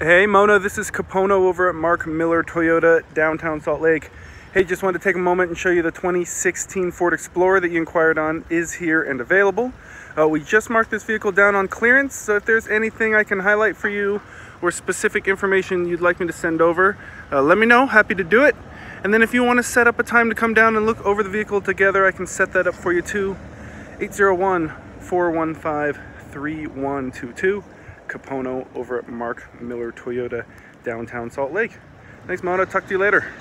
Hey Mona, this is Kupono over at Mark Miller Toyota, downtown Salt Lake. Hey, just wanted to take a moment and show you the 2016 Ford Explorer that you inquired on is here and available. Uh, we just marked this vehicle down on clearance, so if there's anything I can highlight for you or specific information you'd like me to send over, uh, let me know. Happy to do it. And then if you want to set up a time to come down and look over the vehicle together, I can set that up for you too. 801 415 3122. Kupono over at Mark Miller Toyota, downtown Salt Lake. Thanks, Mona. Talk to you later.